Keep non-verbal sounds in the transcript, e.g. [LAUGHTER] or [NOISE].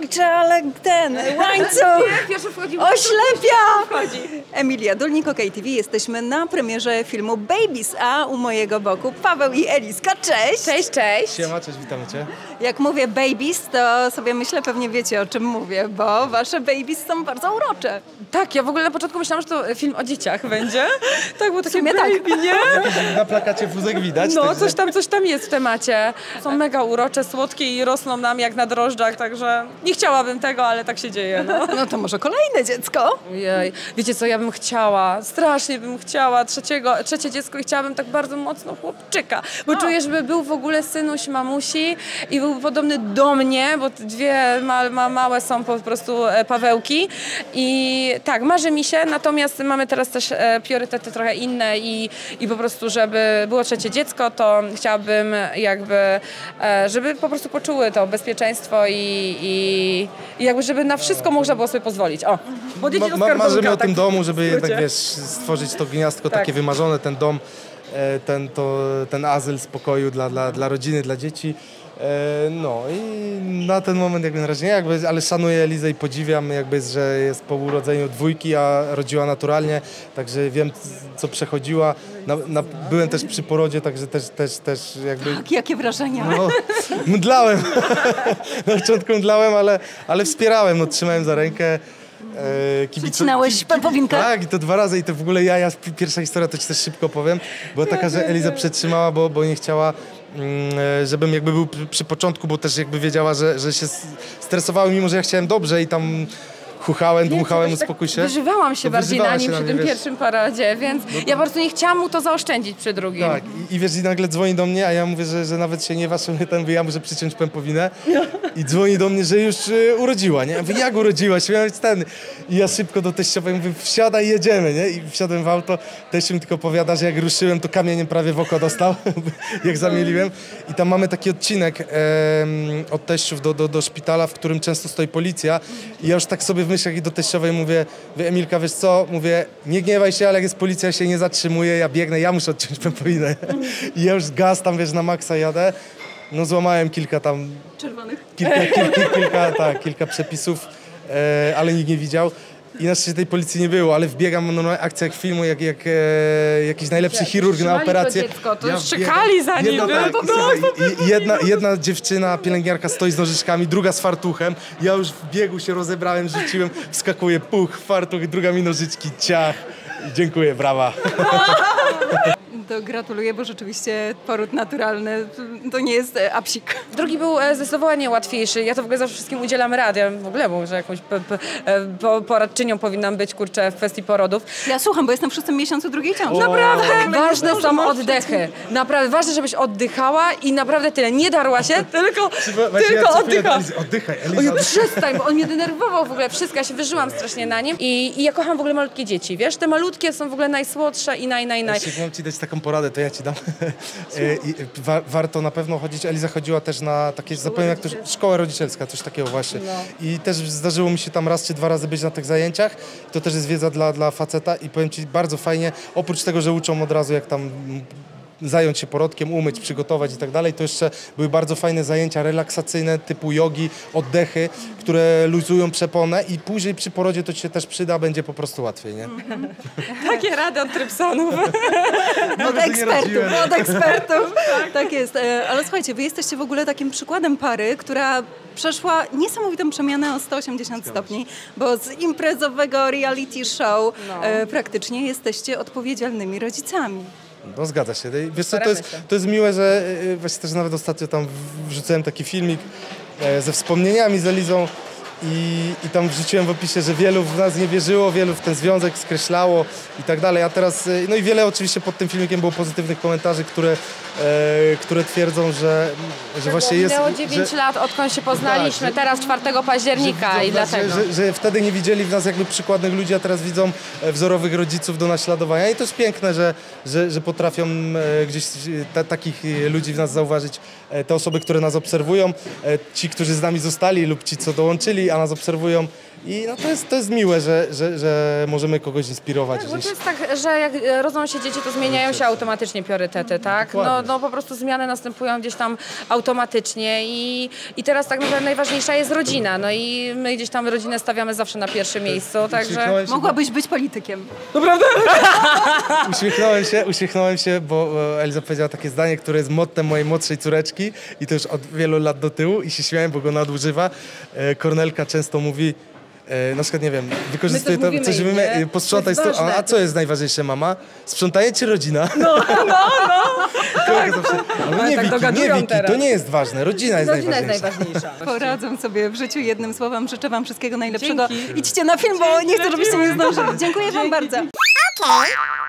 kurczę, ale ten łańcuch [LAUGHS] oślepia! Emilia Dulnik, OK TV. Jesteśmy na premierze filmu Babies, a u mojego boku Paweł i Eliska. Cześć! Cześć, cześć. Siema, cześć, witamy Cię. Jak mówię babies, to sobie myślę, pewnie wiecie o czym mówię, bo wasze babies są bardzo urocze. Tak, ja w ogóle na początku myślałam, że to film o dzieciach będzie. Tak, było takie tak. baby, nie? [LAUGHS] Na plakacie wózek widać. No, także- coś tam, coś tam jest w temacie. Są mega urocze, słodkie i rosną nam jak na drożdżach, także nie chciałabym tego, ale tak się dzieje, no. No to może kolejne dziecko? Ojej, wiecie co, ja bym chciała, strasznie bym chciała trzeciego, trzecie dziecko i chciałabym tak bardzo mocno chłopczyka, bo czuję, żeby był w ogóle synuś mamusi i był podobny do mnie, bo dwie ma, ma, małe są po prostu e, Pawełki i tak, marzy mi się, natomiast mamy teraz też e, priorytety trochę inne i, i po prostu, żeby było trzecie dziecko, to chciałabym jakby, e, żeby po prostu poczuły to bezpieczeństwo i, i, i jakby, żeby na wszystko można było sobie pozwolić. O, bo dzieci Ma, ma, marzymy o tak tym w domu, żeby jednak, wiesz, stworzyć to gniazdko Tak. takie wymarzone, ten dom, e, ten, to, ten azyl spokoju dla, dla, dla rodziny, dla dzieci. E, No i na ten moment jakby na razie nie, jakby, ale szanuję Elizę i podziwiam, jakby, że jest po urodzeniu dwójki, a rodziła naturalnie, także wiem co przechodziła. Na, na, byłem też przy porodzie, także też, też, też jakby Tak, jakie wrażenia? No, mdlałem. Na początku mdlałem, ale, ale wspierałem, no, trzymałem za rękę. E, kibicu- Przycinałeś powinkę? Tak, i to dwa razy i to w ogóle ja, ja pierwsza historia, to ci też szybko powiem, była taka, że Eliza przetrzymała, bo, bo nie chciała, żebym jakby był przy, początku, bo też jakby wiedziała, że, że się stresowałem, mimo że ja chciałem dobrze i tam chuchałem, dmuchałem, Wiesz, uspokój się. Wyżywałam się No, bardziej na nim przy tym wiesz. pierwszym paradzie, więc ja po prostu nie chciałam mu to zaoszczędzić przy drugim. Tak, i, i wiesz, i nagle dzwoni do mnie, a ja mówię, że, że nawet się nie że ten, ja muszę przyciąć pępowinę. I dzwoni do mnie, że już y, urodziła, nie? Ja mówię, jak urodziłaś? Miała być ten. I ja szybko do teściowej mówię, wsiadaj, jedziemy, nie? I wsiadłem w auto, teść mi tylko powiada, że jak ruszyłem, to kamieniem prawie w oko dostał, [LAUGHS] jak zamieliłem. I tam mamy taki odcinek od teściów do, do, do szpitala, w którym często stoi policja. I ja już tak sobie w myślach i do teściowej mówię, Emilka, wiesz co? Mówię, nie gniewaj się, ale jak jest policja, się nie zatrzymuje, ja biegnę, ja muszę odciąć pępowinę. I ja już gaz tam, wiesz, na maksa jadę. No złamałem kilka tam Czerwonych. kilka, kilka, kilka, tak, kilka przepisów, e, ale nikt nie widział. I na szczęście tej policji nie było, ale wbiegam normalnie akcja jak filmu, jak, jak e, jakiś najlepszy chirurg na trzymali to operację. dziecko, to już czekali za nim, Jedna, nie? tak, To i, słuchaj, i, i jedna, jedna dziewczyna, pielęgniarka stoi z nożyczkami, druga z fartuchem. Ja już w biegu się rozebrałem, rzuciłem, wskakuję, puch, fartuch, druga mi nożyczki, ciach. Dziękuję, brawa. To gratuluję, bo rzeczywiście poród naturalny to nie jest e, apsik. Drugi był e, zdecydowanie łatwiejszy. Ja to w ogóle zawsze wszystkim udzielam rad. Ja w ogóle może jakąś e, po- poradczynią powinnam być, kurczę, w kwestii porodów. Ja słucham, bo jestem w szóstym miesiącu drugiej ciąży. Naprawdę ważne są możesz oddechy. Naprawdę ważne, żebyś oddychała i naprawdę tyle. Nie darła się, tylko, tylko ja oddycha. Oddychaj, Eliza, Oj, oddychaj. przestań, bo on mnie denerwował w ogóle wszystko, ja się wyżyłam strasznie na nim i, i ja kocham w ogóle malutkie dzieci, wiesz, te malutkie są w ogóle najsłodsze i naj, naj, naj. Jeśli mam ci dać taką poradę, to ja ci dam. [LAUGHS] E, I wa- warto na pewno chodzić. Eliza chodziła też na takie, zapomniałem jak to, szkoła rodzicielska, coś takiego właśnie. I też zdarzyło mi się tam raz czy dwa razy być na tych zajęciach. To też jest wiedza dla, dla faceta i powiem ci bardzo fajnie, oprócz tego, że uczą od razu jak tam zająć się porodkiem, umyć, przygotować i tak dalej, to jeszcze były bardzo fajne zajęcia relaksacyjne typu jogi, oddechy, które luzują przeponę i później przy porodzie to ci się też przyda, będzie po prostu łatwiej, nie? [LAUGHS] Takie rady od trypsonów. [LAUGHS] Od ekspertów, od [LAUGHS] ekspertów. Tak jest. E, Ale słuchajcie, wy jesteście w ogóle takim przykładem pary, która przeszła niesamowitą przemianę o 180 stopni, bo z imprezowego reality show e, praktycznie jesteście odpowiedzialnymi rodzicami. No zgadza się. Wiesz co, to jest, to jest miłe, że y, właśnie też nawet ostatnio tam wrzucałem taki filmik e, ze wspomnieniami z Elizą i, i tam wrzuciłem w opisie, że wielu w nas nie wierzyło, wielu w ten związek skreślało i tak dalej, a teraz, y, no i wiele oczywiście pod tym filmikiem było pozytywnych komentarzy, które, e, które twierdzą, że, że właśnie jest... Minęło 9 że, lat, odkąd się poznaliśmy, Tak, że- teraz 4 października że i w nas, dlatego. Że, że, że wtedy nie widzieli w nas jakby przykładnych ludzi, a teraz widzą e, wzorowych rodziców do naśladowania. I to jest piękne, że, że, że potrafią e, gdzieś e, ta, takich e, ludzi w nas zauważyć. E, te osoby, które nas obserwują, e, ci, którzy z nami zostali lub ci, co dołączyli, a nas obserwują I no to jest, to jest miłe, że, że, że możemy kogoś inspirować Tak, bo to jest tak, że jak e, rodzą się dzieci, to zmieniają się automatycznie priorytety, tak? No, no po prostu zmiany następują gdzieś tam automatycznie i, i teraz tak naprawdę najważniejsza jest rodzina. No i my gdzieś tam rodzinę stawiamy zawsze na pierwszym miejscu, także... Uśmiechnąłem się, Mogłabyś być politykiem. [LAUGHS] Uśmiechnąłem się, uśmiechnąłem się, bo e, Eliza powiedziała takie zdanie, które jest mottem mojej młodszej córeczki i to już od wielu lat do tyłu i się śmiałem, bo go nadużywa. E, Kornelka często mówi, na przykład, nie wiem, wykorzystuje My to, coś nie? e, posprzątaj To a, ważne. a co jest najważniejsze, mama? Sprzątanie czy rodzina? No, no, no. [LAUGHS] Ale nie, tak Wiki, nie Wiki, to nie jest ważne, rodzina jest Rodzina jest najważniejsza. najważniejsza. [LAUGHS] Poradzą sobie w życiu jednym słowem. Życzę Wam wszystkiego najlepszego. Dzięki. Idźcie na film, bo nie chcę, żebyście nie zdążyli. Dziękuję Wam bardzo. Okay.